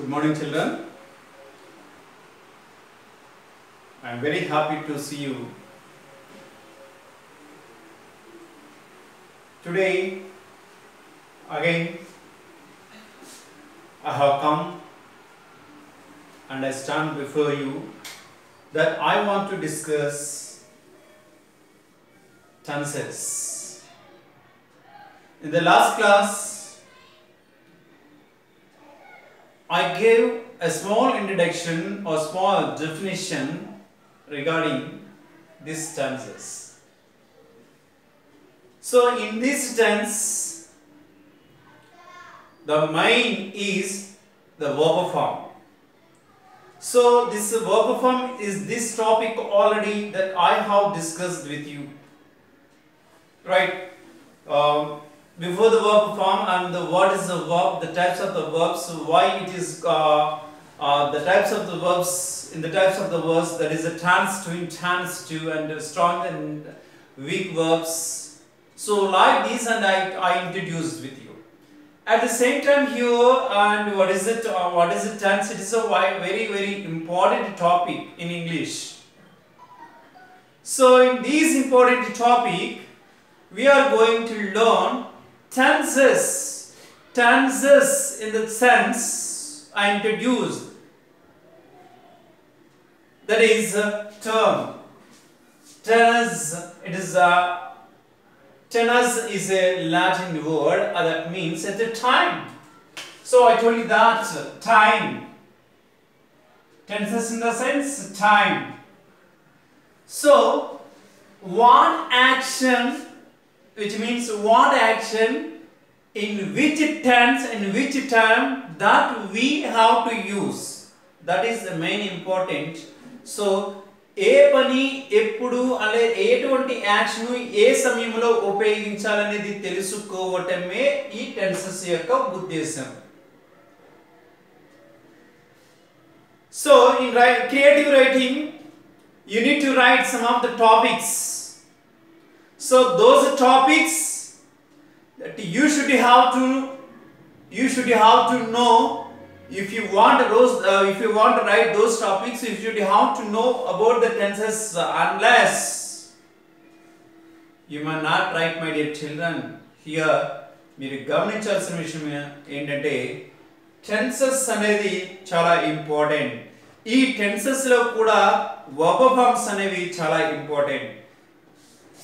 Good morning, children. I am very happy to see you. Today, again, I have come and I stand before you that I want to discuss tenses. In the last class, I gave a small introduction or small definition regarding these tenses. So, in this tense, the main is the verb form. So, this verb form is this topic already that I have discussed with you. Right? Um, before the verb form and the what is the verb, the types of the verbs, why it is uh, uh, the types of the verbs in the types of the verbs there is a tense to intense to and strong and weak verbs. So like these and I, I introduced with you. At the same time here and what is it uh, what is it tense? It is a very very important topic in English. So in this important topic we are going to learn tenses. Tenses in the sense I introduced. That is a term. Tenus, it is a tenus is a Latin word uh, that means at the time. So I told you that uh, time. Tenses in the sense time. So one action which means what action in which tense in which time that we have to use that is the main important so ఏ పని ఎప్పుడు అనే ఎటువంటి action ఏ సమయంలో ఉపయోగించాలనేది తెలుసుకోవటమే ఈ tenses యొక్క ఉద్దేశం so in creative writing you need to write some of the topics So those topics that you should have to you should have to know if you want those uh, if you want to write those topics you should have to know about the tenses uh, unless you may not write my dear children here మీరు గమనించాల్సిన విషయం ఏంటంటే tenses అనేది చాలా important ఈ tenses లో కూడా వర్బ forms అనేవి చాలా important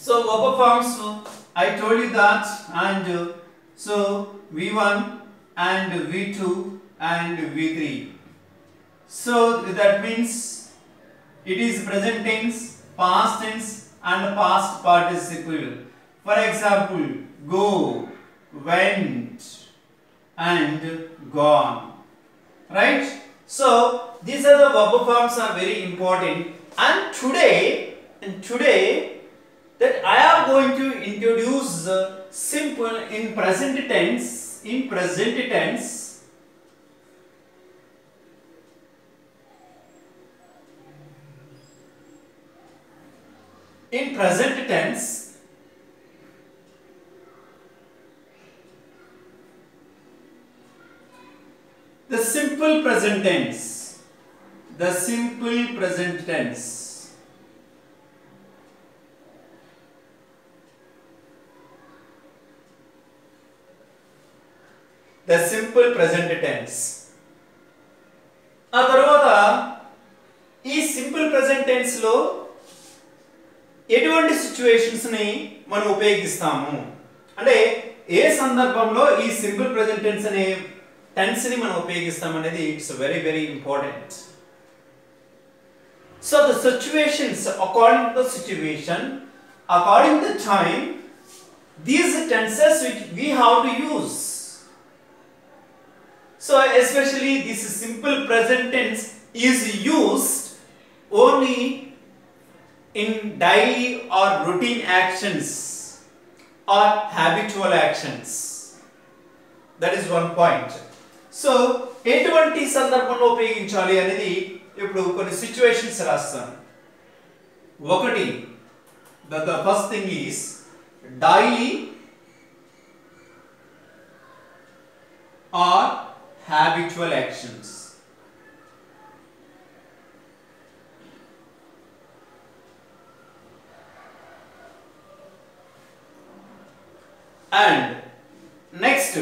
so verb forms, I told you that, and so V1 and V2 and V3. So that means it is present tense, past tense, and past participle. For example, go, went, and gone. Right? So these are the verb forms are very important. And today, and today that I am going to introduce simple in present tense in present tense. In present tense. The simple present tense. The simple present tense the simple present tense. ఆ తర్వాత ఈ simple present టెన్స్లో ఎటువంటి సిచ్యువేషన్స్ని మనం ఉపయోగిస్తాము? అంటే ఏ సందర్భంలో ఈ simple present tense అనే టెన్స్ని మనం ఉపయోగిస్తాం అనేది it's very very important. So the situations according to the situation according to time these tenses which we have to use So especially this simple present tense is used only in daily or routine actions or habitual actions. That is one point. So ఎటువంటి సందర్భంలో ఉపయోగించాలి అనేది ఇప్పుడు కొన్ని situations రాస్తాను ఒకటి the first thing is daily or habitual actions. And next,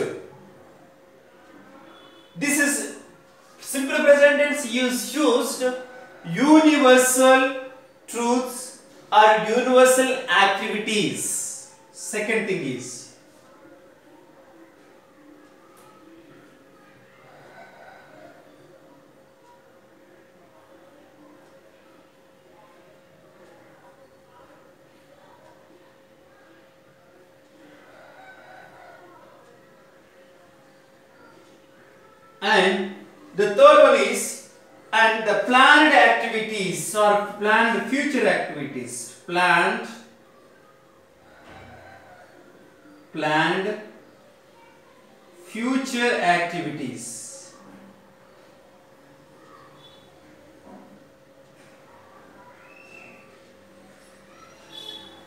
this is simple present tense Use used universal truths or universal activities. Second thing is and the third one is and the planned activities or planned future activities. Planned planned future activities.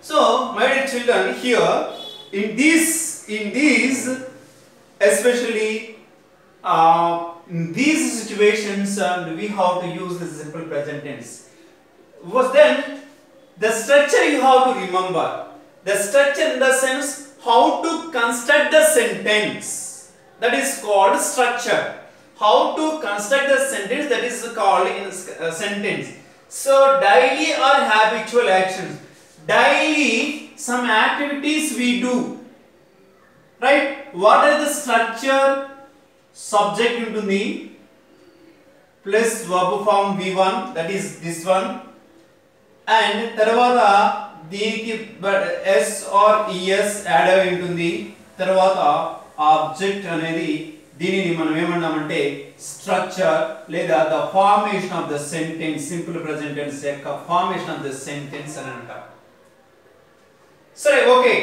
So my dear children here in this in these especially uh, in these situations and we have to use the simple present tense. Was then the structure you have to remember. The structure in the sense how to construct the sentence. That is called structure. How to construct the sentence that is called in uh, sentence. So daily or habitual actions. Daily some activities we do. Right? What are the structure subject ఉంటుంది plus verb form V one that is this one and తర్వాత దీనికి yes are ES add అయి ఉంటుంది. తర్వాత object అనేది దీనిని మనం ఏమన్నామంటే స్ట్రక్చర్ లేదా the formation of the sentence simple present tense యొక్క ఫార్మేషన్ ఆఫ్ ద సెంటెన్స్ అని అంటారు సరే okay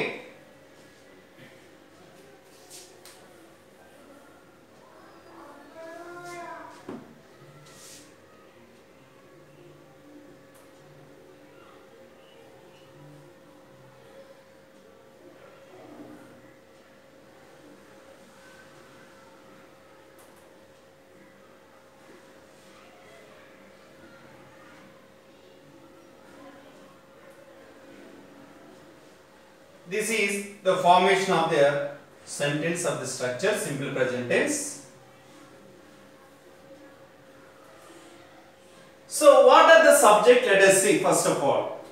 the formation of the sentence of the structure, simple present tense. So, what are the subject? Let us see first of all.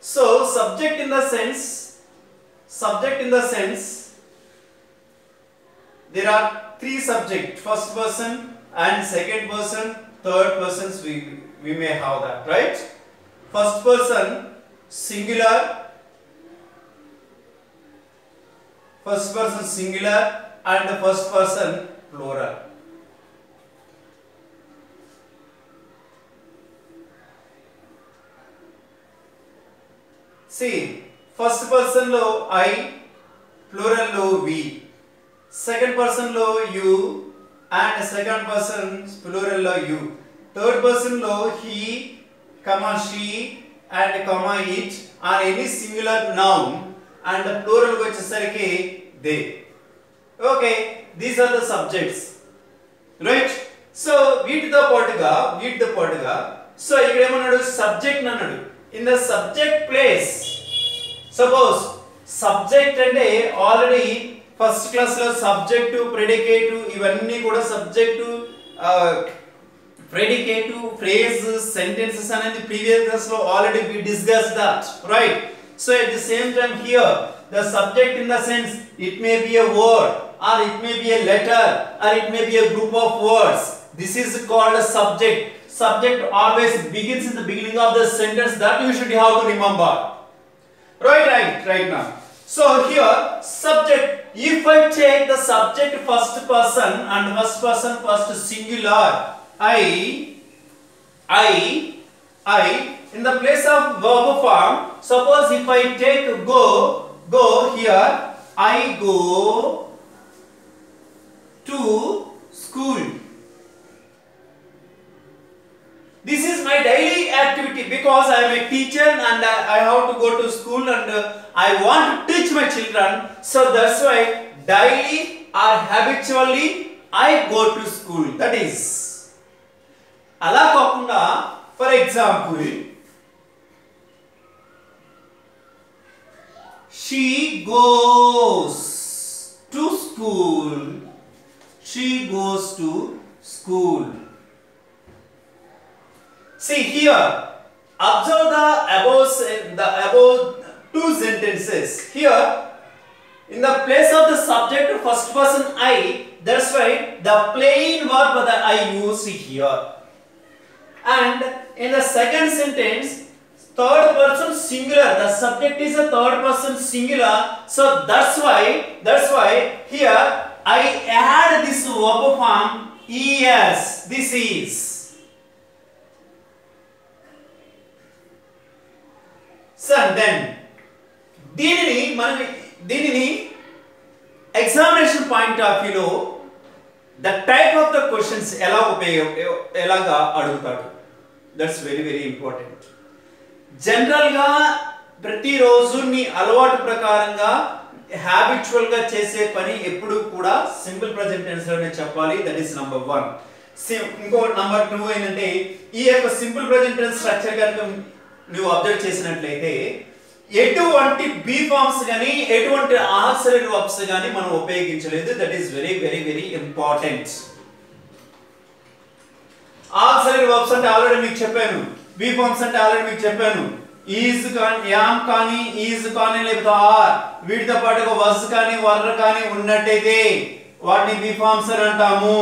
So, subject in the sense, subject in the sense, there are three subject, first person and second person, third persons we, we may have that, right? First person, singular, first person singular and the first person plural. See, first person లో I, plural లో we, second person లో you and second person plural లో you, third person లో he, comma she and comma it are any singular noun and plural వచ్చేసరికి they. Okay these are the subjects right so వీటితో పాటుగా వీటితో పాటుగా so ఇక్కడ ఏమన్నాడు? సబ్జెక్ట్ అన్నాడు. In the subject place suppose subject అంటే ఆల్రెడీ ఫస్ట్ క్లాస్లో సబ్జెక్టు ప్రెడికేటు ఇవన్నీ కూడా సబ్జెక్టు ప్రెడికేటు ఫ్రేజ్ సెంటెన్సెస్ అనేది ప్రీవియస్ క్లాస్లో already we discuss that right so at the same time here the subject in the sense, it may be a word or it may be a letter or it may be a group of words. This is called a subject. Subject always begins in the beginning of the sentence that you should have to remember. Right, right, right now. So here, subject, if I take the subject first person and first person first singular, I, I, I, in the place of verb form, suppose if I take go, go here, I go to school. This is my daily activity because I am a teacher and I, I have to go to school and uh, I want to teach my children. So that's why daily or habitually I go to school. That is. అలా కాకుండా for example She goes to school. She goes to school. See here observe the above the above two sentences. Here in the place of the subject first person I that's why the plain verb that I use here. And in the second sentence third person singular the subject is a third person singular so that's why that's why here I add this verb form es this is so then దీనిని మనం దీనిని examination point of వ్యూలో the type of the questions ఎలా ఉపయోగ ఎలాగా అడుగుతాడు that's very very important జనరల్గా ప్రతిరోజు నీ అలవాటు ప్రకారంగా హ్యాబిచువల్గా చేసే పని ఎప్పుడు కూడా సింపుల్ ప్రజెంట్ టెన్స్లోనే చెప్పాలి. దట్ ఈస్ నంబర్ వన్ ఇంకో నంబర్ టూ ఏంటంటే ఈ యొక్క సింపుల్ ప్రజెంట్ టెన్స్ స్ట్రక్చర్ కనుక నువ్వు అబ్జర్వ్ చేసినట్లయితే ఎటువంటి బీ ఫార్మ్స్ కానీ ఎటువంటి ఆక్సిలరీ వర్బ్స్ కానీ మనం ఉపయోగించలేదు. That is very very very important auxiliary verbs అంటే ఆల్రెడీ మీకు చెప్పాను. బీ ఫార్మ్స్ అంటే ఆల్రెడీ మీకు చెప్పాను. ఈజ్ కానీ యామ్ కానీ ఈజ్ కానీ లేకపోతే ఆర్ వీటితో ఒక వస్ కానీ వర్ర కానీ ఉన్నట్టయితే వాటిని బీ ఫార్మ్స్ అని అంటాము.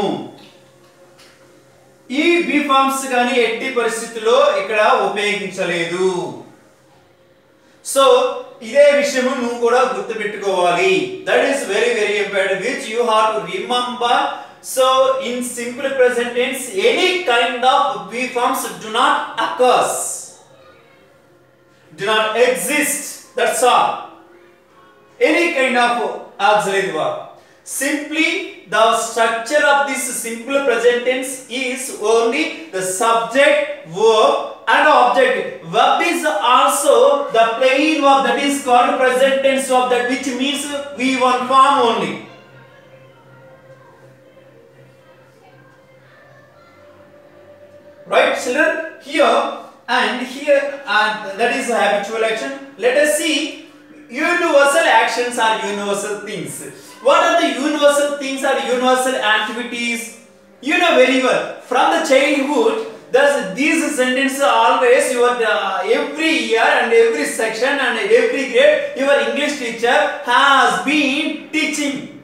ఈ బీ ఫార్మ్స్ కానీ ఎట్టి పరిస్థితుల్లో ఇక్కడ ఉపయోగించలేదు. సో ఇదే విషయము నువ్వు కూడా గుర్తుపెట్టుకోవాలి. That is very very important which you have to remember So in simple present tense, any kind of V forms do not occur, do not exist. That's all. Any kind of auxiliary verb. Simply, the structure of this simple present tense is only the subject, verb, and object. Verb is also the plain verb that is called present tense of that which means V1 form only. Right? Children here and here and that is the habitual action. Let us see. Universal actions are universal things. What are the universal things are universal activities? You know very well. From the childhood thus these sentences always your uh, every year and every section and every grade your english teacher has been teaching.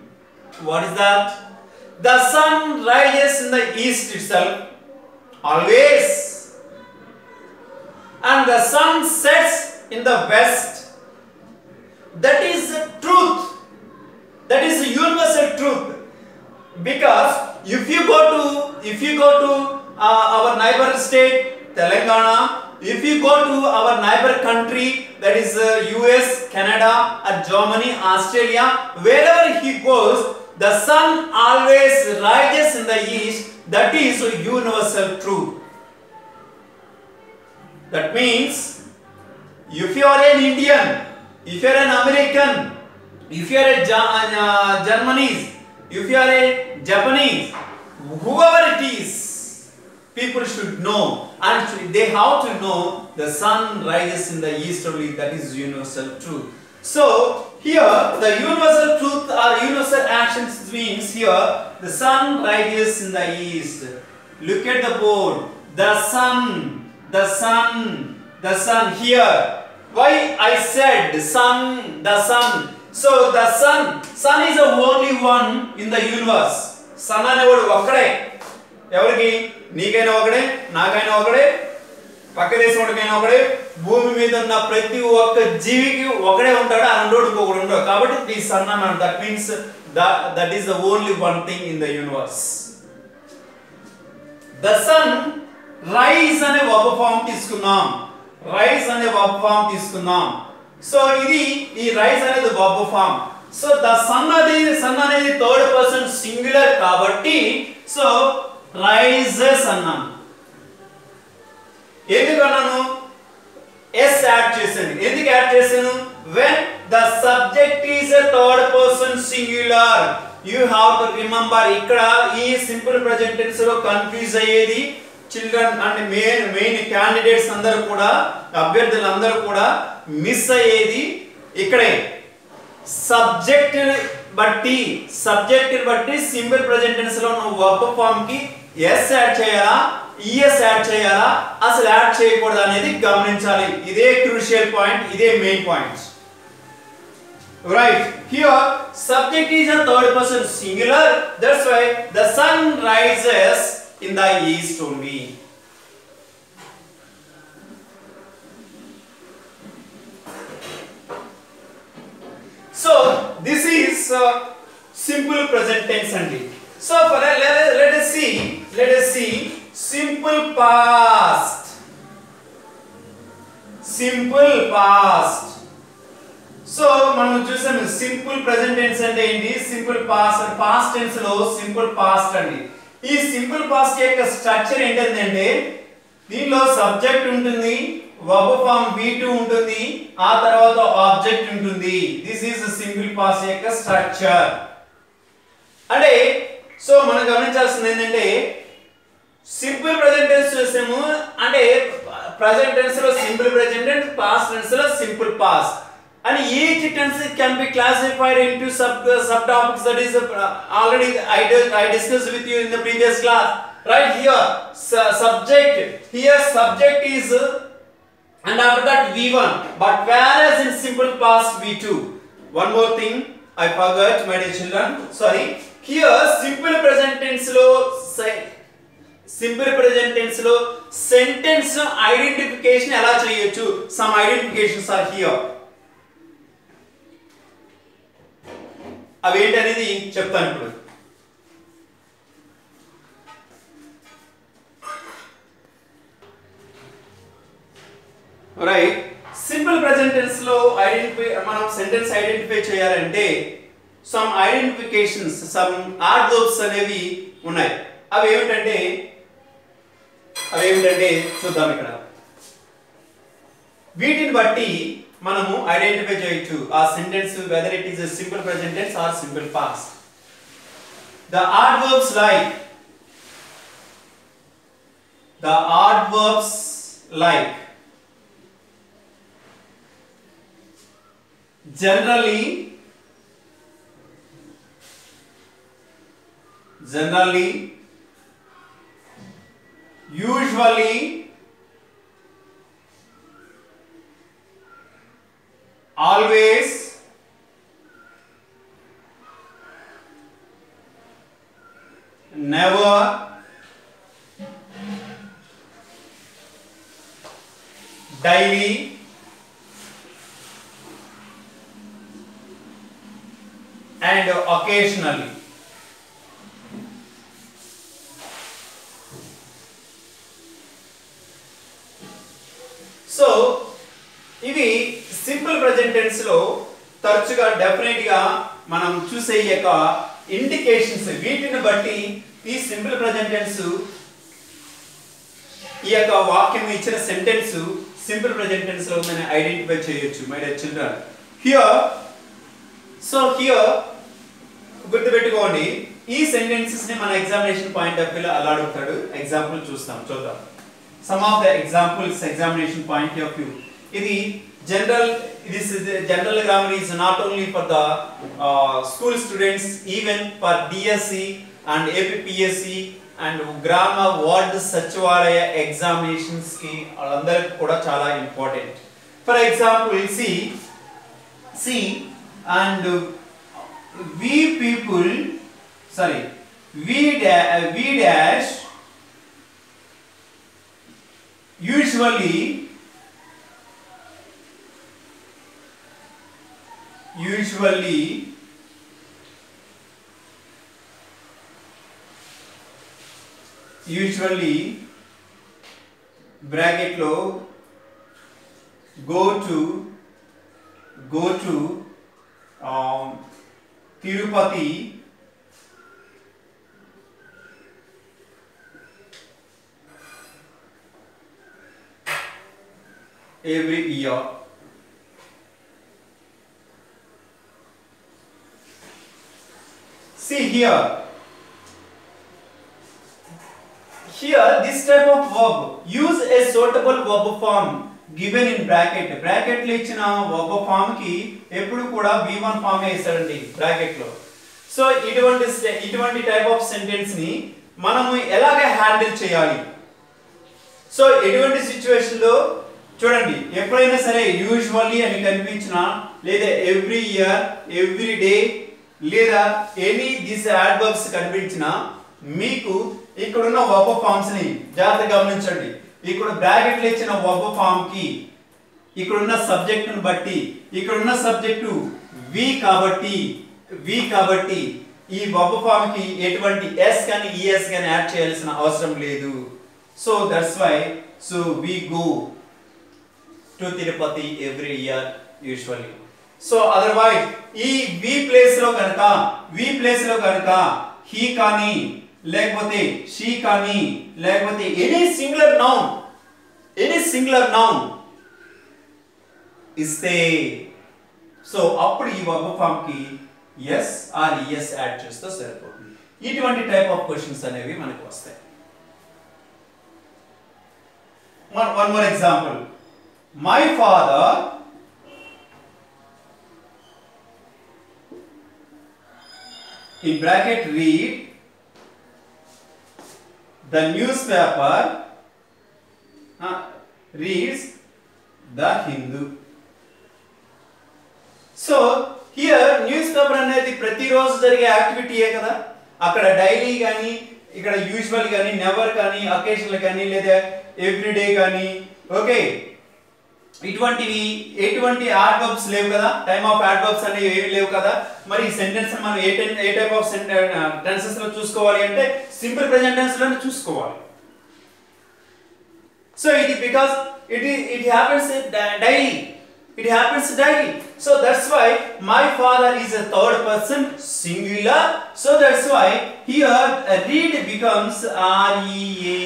What is that? The sun rises in the east itself always. And the sun sets in the west. That is the truth. That is the universal truth. Because if you go to if you go to uh, our neighbor state telangana if you go to our neighbor country that is uh, us canada or germany australia wherever he goes the sun always rises in the east that is a universal truth that means if you are an Indian, if you are an American, if you are a uh, Germanese, if you are a Japanese, whoever it is, people should know and they have to know the sun rises in the east only. That is universal truth. So here the universal truth or universal actions means here the sun rises in the east. Look at the board. The sun, the sun, the sun here. Why I said sun, the sun. So the sun, sun is the only one in the universe. Sun అనేవాడు ఒక్కడే ఎవరికి నీకైనా ఒకడే నాకైనా ఒకడే పక్క దేశంకైనా ఒకడే భూమి మీద ఉన్న ప్రతి ఒక్క జీవికి ఒకడే ఉంటాడు అన్నోడు ఇంకొకడు ఉండడు. కాబట్టి ది సన్ అన్నాడు that means that is the only one thing in the universe the sun rise అనే వర్బ్ ఫామ్ తీసుకున్నాం. రైజ్ అనే వర్బ్ ఫామ్ తీసుకున్నాం. సో ఇది ఈ రైజ్ అనేది verb form so the sun అనేది సన్ అనేది థర్డ్ పర్సన్ సింగులర్ కాబట్టి సో రైజెస్ అన్నాం. ఏమి కొన్నాను ఎస్ యాడ్ చేశాను. ఎందుకు యాడ్ చేశాను? When the subject is a third person singular you have to remember ఇక్కడ ఈ సింపుల్ ప్రెజెంట్ టెన్స్లో కన్ఫ్యూజ్ అయ్యేది children and main main candidates అందరూ కూడా అభ్యర్థులు అందరూ కూడా మిస్ అయ్యేది ఇక్కడే. సబ్జెక్ట్ బట్టి సబ్జెక్ట్ బట్టి సింపుల్ ప్రెజెంట్ టెన్స్లో నువ్వు వర్బ్ ఫామ్కి ఎస్ యాడ్ చేయాలా? ఈఎస్ యాడ్ చేయాలా అసలు యాడ్ చేయకూడదు అనేది గమనించాలి ఇదే క్రూషియల్ పాయింట్ ఇదే main point right here subject is a third person singular that's why the sun rises in the east only So this is uh, simple present tense only. So for that, let, let us see, let us see simple past. Simple past. So మనం చూసాము simple present tense అంటే ఏంటి simple past and past టెన్స్లో simple past అండి ఈ simple past యొక్క structure ఏంటంటే దీనిలో సబ్జెక్ట్ ఉంటుంది వబ్ ఫామ్ V2 ఉంటుంది ఆ తర్వాత ఆబ్జెక్ట్ ఉంటుంది దిస్ ఈస్ సింపుల్ పాస్ యొక్క స్ట్రక్చర్ అంటే సో మనం గమనించాల్సింది ఏంటంటే సింపుల్ ప్రెజెంట్ టెన్స్ చూసాము అంటే ప్రజెంట్ టెన్స్లో simple present tense past టెన్స్లో simple past and each tense can be classified into sub uh, subtopics that is uh, already I, I discussed with you in the previous class right here su- subject here subject is uh, and after that v1 but whereas in simple past v2 one more thing i forgot my dear children sorry here simple present tense లో say simple ప్రెజెంటెన్స్లో sentence identification ఎలా చేయొచ్చు? Some identifications are here అవి ఏంటనేది చెప్తాను ఇప్పుడు. Right simple present టెన్స్లో identify మనం సెంటెన్స్ ఐడెంటిఫై చేయాలంటే సమ్ ఐడెంటిఫికేషన్స్ సమ్ ఆర్డోబ్స్ అనేవి ఉన్నాయి. అవి ఏమిటంటే అవేమిటంటే చూద్దాం ఇక్కడ. వీటిని బట్టి మనము ఐడెంటిఫై చేయొచ్చు. ఆ sentence whether it is simple present tense or simple past the adverbs like the adverbs like generally generally usually always never daily and occasionally ప్రెజెంట్లో తరచుగా డెఫినెట్గా మనం చూసే యొక్క ఇండికేషన్స్ వీటిని బట్టి ఈ సింపుల్ ప్రజెంటెన్స్ ఈ యొక్క వాక్యం ఇచ్చిన సెంటెన్స్ సింపుల్ ప్రజెంటెన్స్లో ఉందని ఐడెంటిఫై చేయొచ్చు my dear children here so here గుర్తుపెట్టుకోండి ఈ సెంటెన్సెస్ని మన ఎగ్జామినేషన్ పాయింట్ ఆఫ్ వ్యూలో అలా అడుగుతాడు. ఎగ్జాంపుల్ చూస్తాం చూద్దాం. Some of the examples examination point of view ఇది general this general grammar is not only for the uh, school students, even for DSC and APPSC and Grama Ward Sachivalaya examinations ki alandariki kuda chala important. For example, see, see and we people, sorry, we, da we dash usually usually usually bracket లో go to go to um, Tirupati every year see here. Here this type of verb use a suitable verb form given in bracket బ్రాకెట్లో ఇచ్చిన ఒక ఫామ్కి ఎప్పుడు కూడా B one form వేస్తాడండి బ్రాకెట్లో so ఇటువంటి ఇటువంటి type of సెంటెన్స్ని మనము ఎలాగ హ్యాండిల్ చేయాలి? సో ఎటువంటి సిచ్యువేషన్లో చూడండి ఎప్పుడైనా సరే యూజువల్లీ అని కనిపించిన లేదా ఎవ్రీ ఇయర్ ఎవ్రీ డే లేదా ఎనీ దిస్ యాడ్వర్బ్స్ కనిపించినా మీకు ఇక్కడున్న వర్బ్ ఫామ్స్ని జాగ్రత్తగా గమనించండి. ఇక్కడ బ్రాకెట్లు ఇచ్చిన వర్బ్ ఫామ్కి ఇక్కడున్న సబ్జెక్ట్ను బట్టి ఇక్కడున్న సబ్జెక్టు వి కాబట్టి వి కాబట్టి ఈ వర్బ్ ఫామ్కి ఎటువంటి ఎస్ కానీ ఈఎస్ కానీ యాడ్ చేయాల్సిన అవసరం లేదు. So that's why so we go to Tirupati every year usually so otherwise ఈ వి ప్లేస్లో కనుక వి ప్లేస్లో కనుక హీ కానీ లేకపోతే షీ కానీ లేకపోతే any singular noun any singular noun ఇస్తే సో అప్పుడు ఈ వర్బ్ ఫామ్కి ఎస్ ఆర్ ఎస్ యాడ్ చేస్తే సరిపోతుంది. ఇటువంటి టైప్ ఆఫ్ క్వశ్చన్స్ అనేవి మనకు వస్తాయి. One more example my father in bracket read the newspaper uh, reads the Hindu. So here newspaper అనేది ప్రతిరోజు జరిగే యాక్టివిటీయే కదా అక్కడ డైలీ కానీ ఇక్కడ యూజువల్ కానీ నెవర్ కానీ అకేషన్ కానీ లేదా ఎవ్రీడే కానీ ఓకే ఇటువంటివి ఎటువంటి యాడ్వర్బ్స్ లేవు కదా? టైమ్ ఆఫ్ యాడ్వర్బ్స్ అనేవి ఏవి లేవు కదా? మరి ఈ సెంటెన్స్ మనం ఏ టైం ఏ టైప్ ఆఫ్ టెన్సెస్లో చూసుకోవాలి అంటే సింపుల్ ప్రెజెంట్ టెన్స్లోనే చూసుకోవాలి. సో ఇది because it it happens daily it happens daily so that's why my father is a third person singular so that's why here read becomes or ఈ ఏ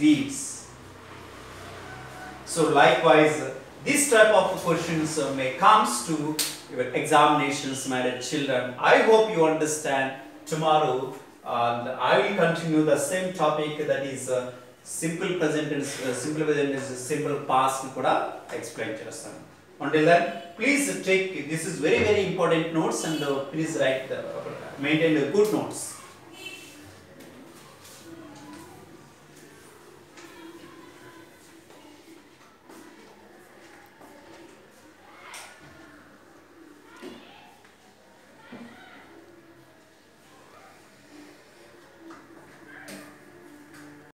reads so likewise this type of questions uh, may comes to your examinations my dear children i hope you understand tomorrow and i will continue the same topic that is uh, simple present simple present simple past కూడా explain చేస్తాను until then please take this is very very important notes and uh, please write the, maintain the good notes